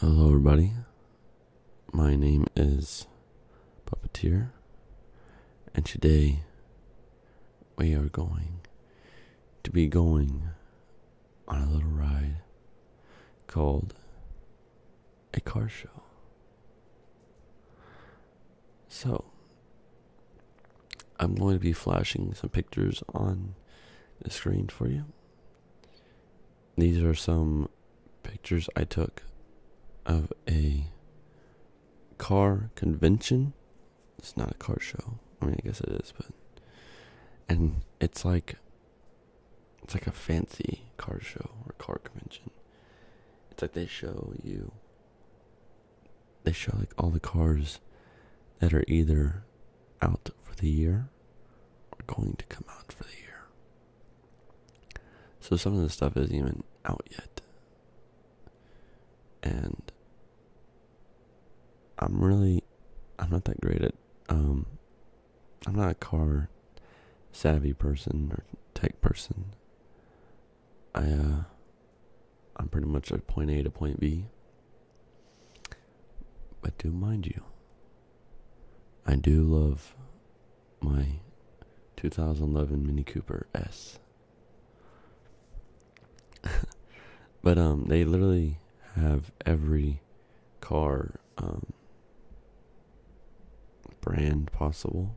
Hello, everybody. My name is Puppeteer, and today we are going to be going on a little ride called a car show. So, I'm going to be flashing some pictures on the screen for you. These are some pictures I took of a car convention. It's not a car show. I mean, I guess it is, but and it's like it's like a fancy car show or car convention. It's like they show you they show like all the cars that are either out for the year or going to come out for the year. So some of the stuff isn't even out yet. And I'm really I'm not that great at um I'm not a car savvy person or tech person. I uh I'm pretty much at point A to point B. But do mind you, I do love my 2011 Mini Cooper S. but um they literally have every car um brand possible.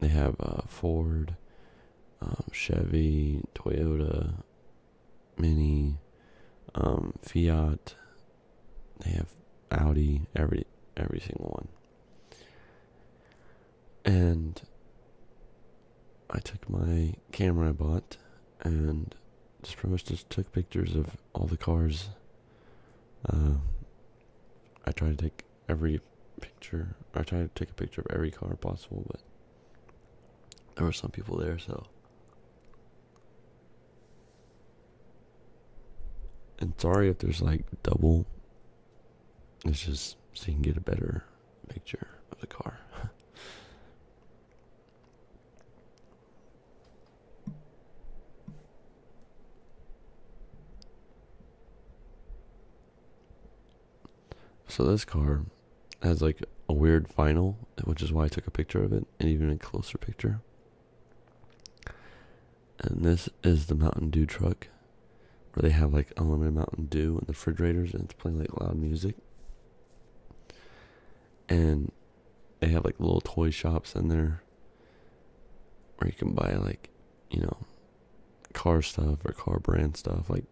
They have uh, Ford, um, Chevy, Toyota, Mini, um, Fiat. They have Audi, every every single one. And I took my camera I bought and just pretty much just took pictures of all the cars. Uh, I tried to take every picture. I tried to take a picture of every car possible, but there were some people there, so. And sorry if there's like double. It's just so you can get a better picture of the car. so this car has like a weird vinyl, which is why I took a picture of it, and even a closer picture. And this is the Mountain Dew truck, where they have like unlimited Mountain Dew in the refrigerators, and it's playing like loud music. And they have like little toy shops in there, where you can buy like, you know, car stuff or car brand stuff, like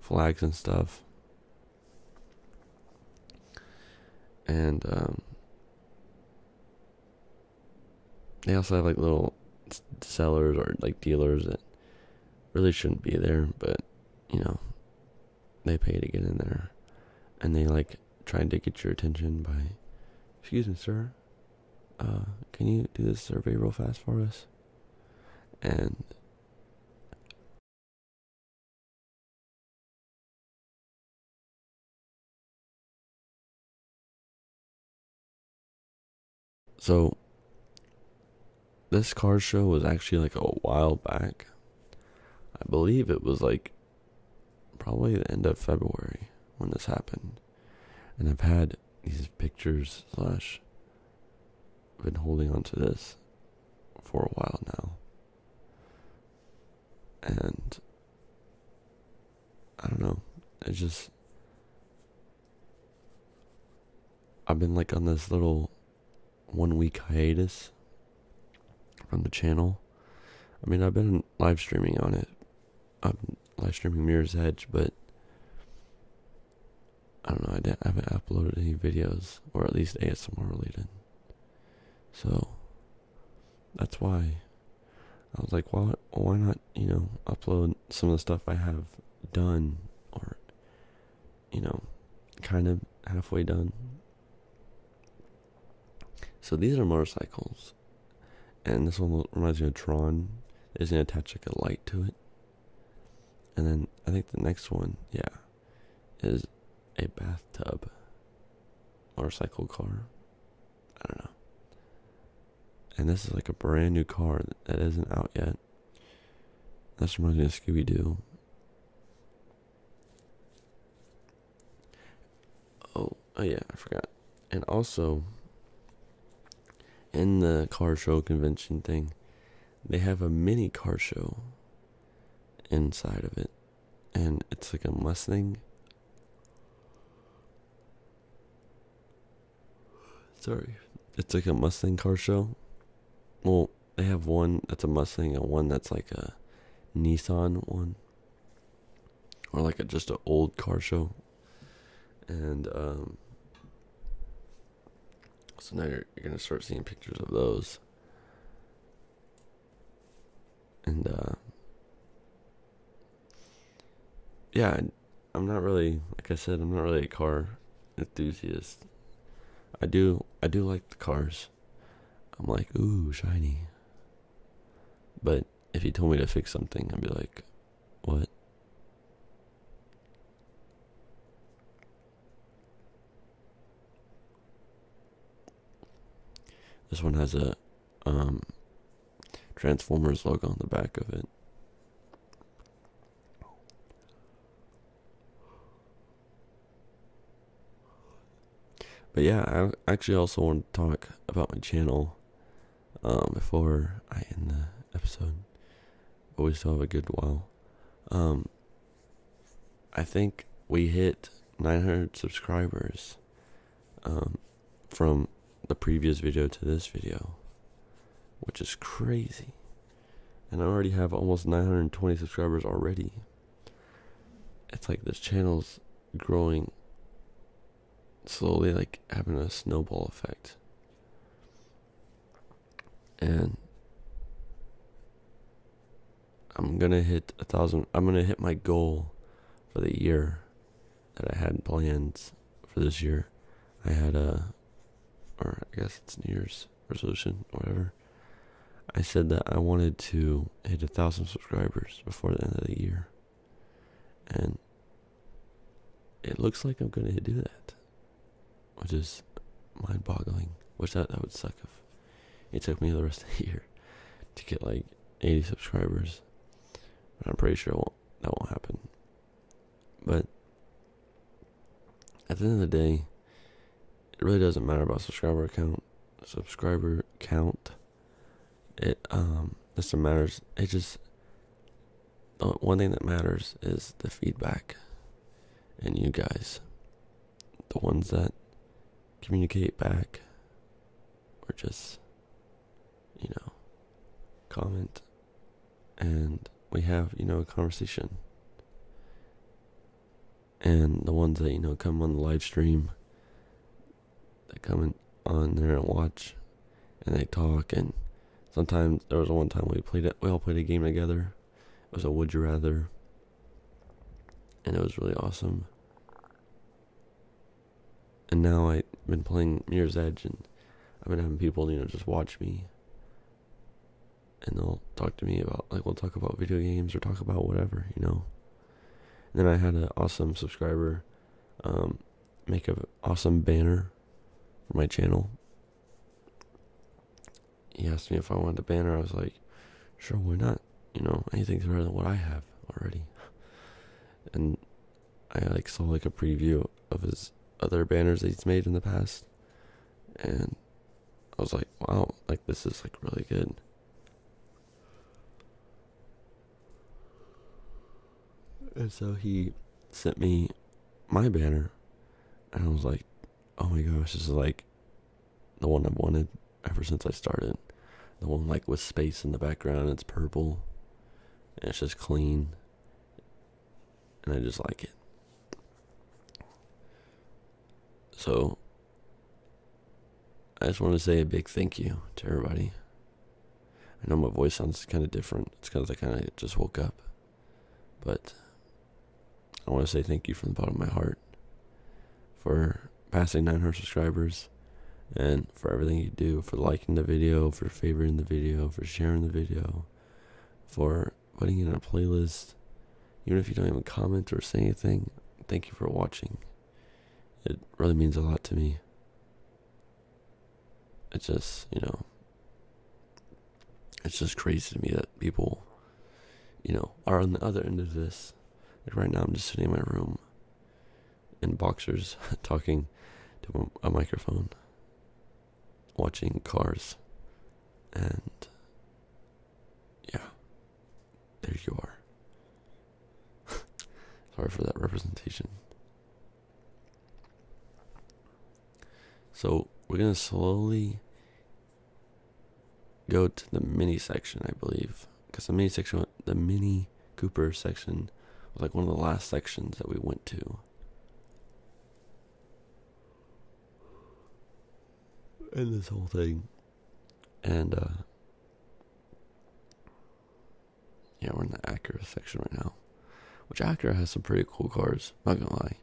flags and stuff. And um, they also have like little sellers or like dealers that really shouldn't be there, but you know, they pay to get in there, and they like trying to get your attention by, excuse me, sir, uh, can you do this survey real fast for us? And So this car show was actually like a while back. I believe it was like probably the end of February when this happened. And I've had these pictures slash been holding on to this for a while now. And I don't know. It's just I've been like on this little one week hiatus from the channel. I mean, I've been live streaming on it. I'm live streaming Mirror's Edge, but I don't know. I, I haven't uploaded any videos, or at least ASMR related. So that's why I was like, why, why not, you know, upload some of the stuff I have done, or you know, kind of halfway done so these are motorcycles. And this one reminds me of Tron. It's going to attach like a light to it. And then I think the next one, yeah, is a bathtub motorcycle car. I don't know. And this is like a brand new car that isn't out yet. This reminds me of Scooby Doo. Oh, oh yeah, I forgot. And also in the car show convention thing, they have a mini car show inside of it. And it's like a Mustang. Sorry. It's like a Mustang car show. Well, they have one that's a Mustang and one that's like a Nissan one. Or like a just an old car show. And um so now you're, you're gonna start seeing pictures of those. And uh yeah, I'm not really like I said, I'm not really a car enthusiast. I do I do like the cars. I'm like, ooh, shiny. But if he told me to fix something, I'd be like, what? This one has a um, Transformers logo on the back of it. But yeah, I actually also want to talk about my channel um, before I end the episode. But we still have a good while. Um, I think we hit 900 subscribers um, from the previous video to this video, which is crazy. And I already have almost 920 subscribers already. It's like this channel's growing slowly, like having a snowball effect. And I'm gonna hit a thousand. I'm gonna hit my goal for the year that I had planned for this year. I had a or I guess it's New Year's resolution or whatever. I said that I wanted to hit a thousand subscribers before the end of the year. And it looks like I'm gonna do that. Which is mind boggling. Which that, that would suck if it took me the rest of the year to get like eighty subscribers. But I'm pretty sure won't, that won't happen. But at the end of the day, it really doesn't matter about subscriber count. Subscriber count. It um just matters. It just the one thing that matters is the feedback, and you guys, the ones that communicate back, or just you know comment, and we have you know a conversation. And the ones that you know come on the live stream they come on there and watch, and they talk. And sometimes there was one time we played it. We all played a game together. It was a Would You Rather, and it was really awesome. And now I've been playing Mirror's Edge, and I've been having people, you know, just watch me, and they'll talk to me about like we'll talk about video games or talk about whatever, you know. And then I had an awesome subscriber um, make an awesome banner for my channel. He asked me if I wanted a banner. I was like, sure, why not? You know, anything's better than what I have already. And I like saw like a preview of his other banners that he's made in the past, and I was like, wow, like this is like really good. And so he sent me my banner, and I was like, oh my gosh, this is like the one I've wanted ever since I started. The one like with space in the background, it's purple, and it's just clean, and I just like it. So, I just want to say a big thank you to everybody. I know my voice sounds kind of different. It's because I kind of just woke up. But I want to say thank you from the bottom of my heart for passing 900 subscribers. And for everything you do for liking the video for favoring the video for sharing the video for putting it in a playlist. Even if you don't even comment or say anything thank you for watching. It really means a lot to me. It's just you know it's just crazy to me that people you know are on the other end of this. Like right now i'm just sitting in my room in boxers talking to a microphone, watching cars, and yeah, there you are. Sorry for that representation. So we're gonna slowly go to the mini section, I believe, because the mini section, the Mini Cooper section, was like one of the last sections that we went to. In this whole thing, and uh, yeah, we're in the Acura section right now, which Acura has some pretty cool cars. Not gonna lie.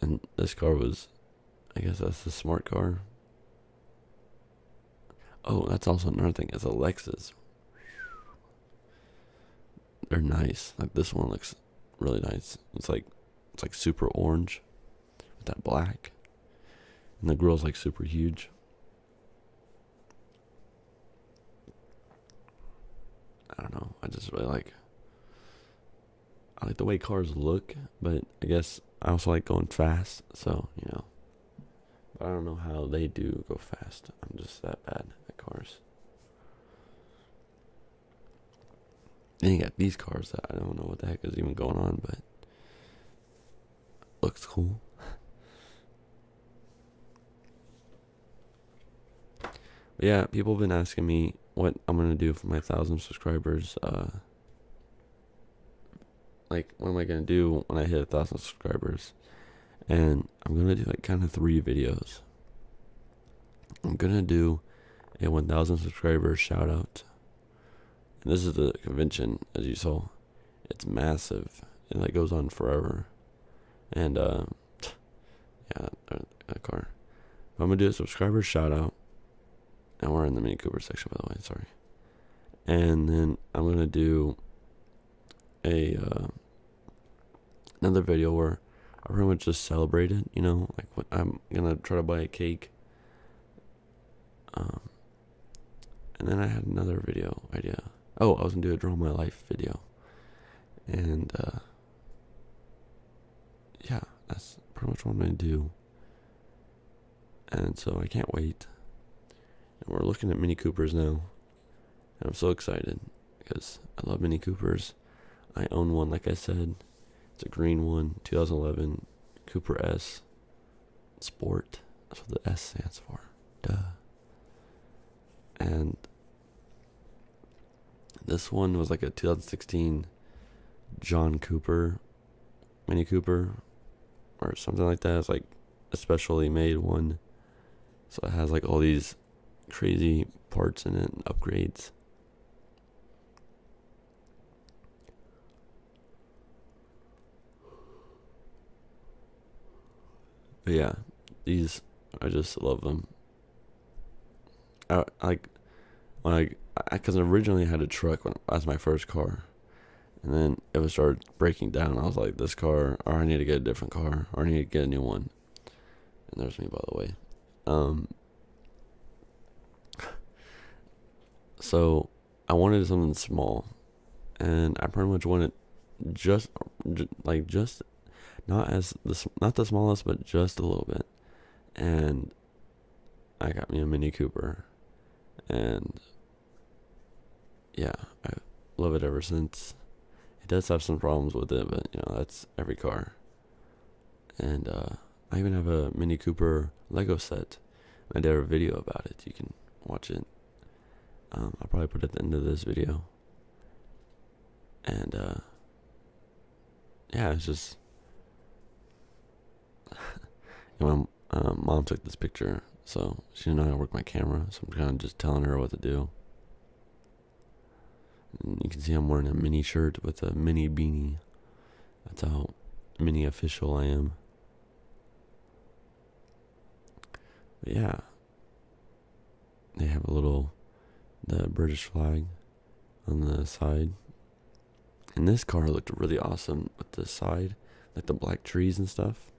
And this car was I guess that's the smart car. Oh, that's also another thing. It's a Lexus. They're nice. Like this one looks really nice. It's like it's like super orange with that black. And the grill's like super huge. I don't know. I just really like I like the way cars look, but I guess I also like going fast, so, you know. But I don't know how they do go fast. I'm just that bad at cars. And you got these cars that I don't know what the heck is even going on, but looks cool. but yeah, people have been asking me what I'm gonna do for my thousand subscribers. Uh, like, what am I gonna do when I hit a thousand subscribers? and I'm gonna do like kind of three videos. I'm gonna do a 1,000 subscriber shout out. And this is the convention, as you saw. It's massive and it goes on forever. And uh, yeah, that car. But I'm gonna do a subscriber shout out, and we're in the Mini Cooper section, by the way. Sorry. And then I'm gonna do a uh, another video where I pretty much just celebrate it. you know, like I'm gonna try to buy a cake. Um, and then I had another video idea. Oh, I was gonna do a draw my life video, and uh, yeah, that's pretty much what I'm gonna do. And so I can't wait. And we're looking at Mini Coopers now, and I'm so excited because I love Mini Coopers. I own one, like I said. It's a green one, 2011 Cooper S Sport. That's what the S stands for. Duh. And this one was like a 2016 John Cooper Mini Cooper or something like that. It's like a specially made one. So it has like all these crazy parts in it and upgrades. But yeah, these I just love them. I like when I because originally I had a truck when as my first car, and then it was started breaking down. I was like, this car, or I need to get a different car, or I need to get a new one. And there's me, by the way. Um. So I wanted something small, and I pretty much wanted just like just not as the not the smallest, but just a little bit. And I got me a Mini Cooper, and yeah, I love it ever since. Does have some problems with it, but you know that's every car. And uh, I even have a Mini Cooper Lego set. I did a video about it. You can watch it. Um, I'll probably put it at the end of this video. And uh, yeah, it's just my uh, mom took this picture, so she didn't know how to work my camera, so I'm kind of just telling her what to do. And you can see I'm wearing a mini shirt with a mini beanie. That's how mini official I am. But yeah, they have a little the British flag on the side. And this car looked really awesome with the side, like the black trees and stuff.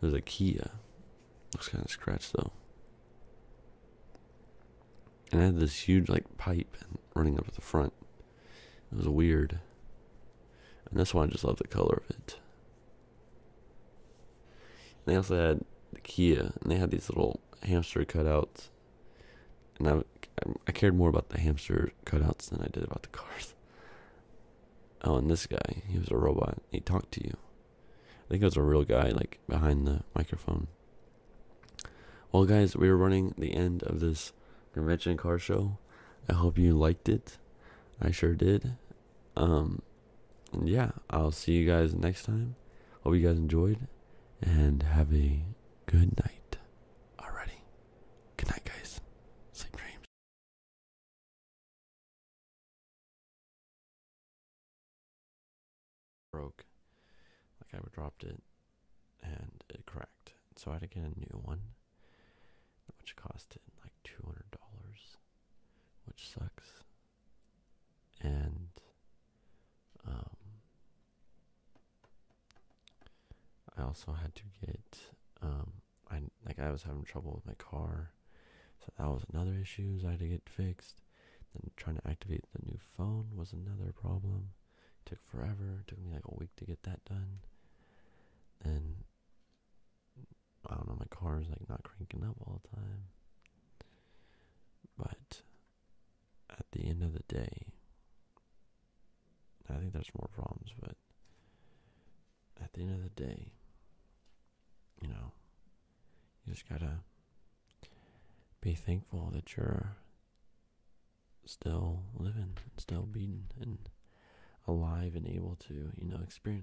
There's a Kia. Looks kind of scratched though. And I had this huge like pipe running up at the front. It was weird. And this one, I just love the color of it. And they also had the Kia, and they had these little hamster cutouts. And I, I cared more about the hamster cutouts than I did about the cars. Oh, and this guy, he was a robot. He talked to you. I think it was a real guy, like behind the microphone. Well, guys, we are running the end of this convention car show. I hope you liked it. I sure did. Um, yeah, I'll see you guys next time. Hope you guys enjoyed and have a good night already. Good night, guys. Sleep dreams. Broke. Like I dropped it and it cracked. So I had to get a new one, which costed like $200, which sucks. And, um, I also had to get um I like I was having trouble with my car. So that was another issue So I had to get fixed. Then trying to activate the new phone was another problem. It took forever. It took me like a week to get that done. And I don't know, my car is like not cranking up all the time. But at the end of the day, I think there's more problems, but at the end of the day, you know, you just gotta be thankful that you're still living, still being, and alive and able to, you know, experience.